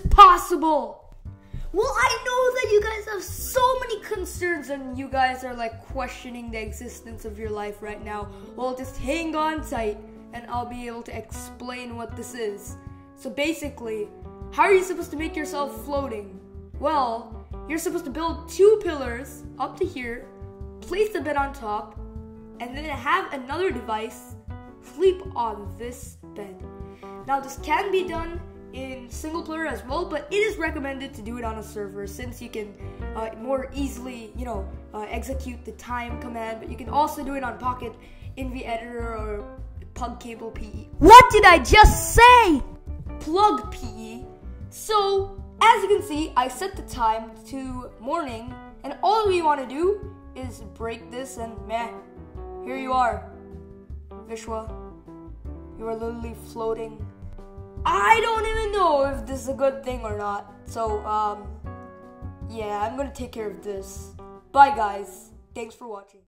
possible? Well, I know that you guys have so many concerns and you guys are like questioning the existence of your life right now. Well, just hang on tight and I'll be able to explain what this is. So basically, how are you supposed to make yourself floating? Well, you're supposed to build two pillars up to here, place the bed on top, and then have another device sleep on this bed. Now, this can be done in single player as well, but it is recommended to do it on a server since you can uh, more easily, you know, uh, execute the time command. But you can also do it on Pocket Envy Editor or Plug Cable PE. What did I just say? Plug PE. So as you can see, I set the time to morning, and all we want to do is break this, and man, here you are, Vishwa. You are literally floating I don't even know if this is a good thing or not. So, um, yeah, I'm gonna take care of this. Bye, guys. Thanks for watching.